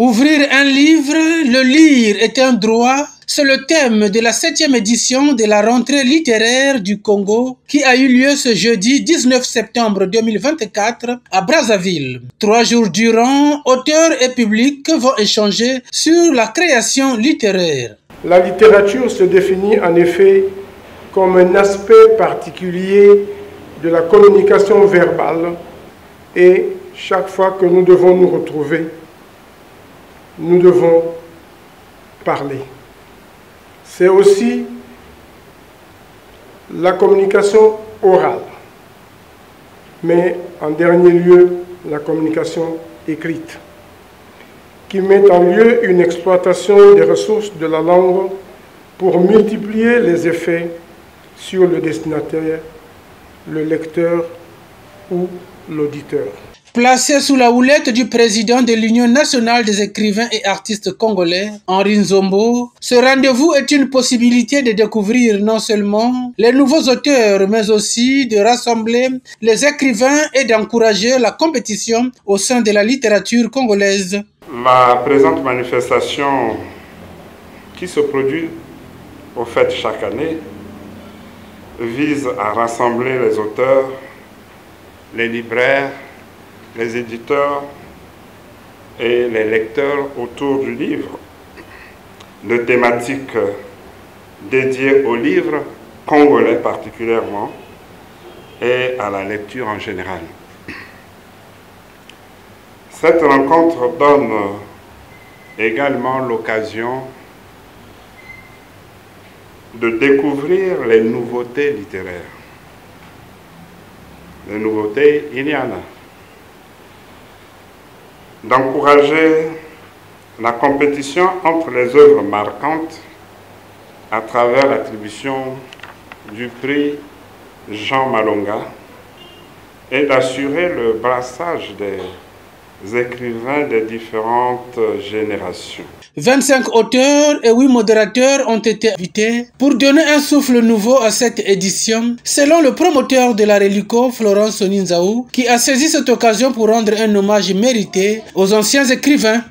Découvrir un livre, le lire est un droit. C'est le thème de la septième édition de la rentrée littéraire du Congo qui a eu lieu ce jeudi 19 septembre 2024 à Brazzaville. Trois jours durant, auteurs et publics vont échanger sur la création littéraire. La littérature se définit en effet comme un aspect particulier de la communication verbale et chaque fois que nous devons nous retrouver, nous devons parler. C'est aussi la communication orale, mais en dernier lieu, la communication écrite, qui met en lieu une exploitation des ressources de la langue pour multiplier les effets sur le destinataire, le lecteur ou l'auditeur. Placé sous la houlette du président de l'Union nationale des écrivains et artistes congolais, Henri Nzombo, ce rendez-vous est une possibilité de découvrir non seulement les nouveaux auteurs, mais aussi de rassembler les écrivains et d'encourager la compétition au sein de la littérature congolaise. La présente manifestation qui se produit au fait chaque année vise à rassembler les auteurs, les libraires, les éditeurs et les lecteurs autour du livre, de thématiques dédiées au livre, congolais particulièrement, et à la lecture en général. Cette rencontre donne également l'occasion de découvrir les nouveautés littéraires. Les nouveautés, il y en a d'encourager la compétition entre les œuvres marquantes à travers l'attribution du prix Jean Malonga et d'assurer le brassage des écrivains des différentes générations. 25 auteurs et 8 modérateurs ont été invités pour donner un souffle nouveau à cette édition, selon le promoteur de la Relico, Florence Soninzaou, qui a saisi cette occasion pour rendre un hommage mérité aux anciens écrivains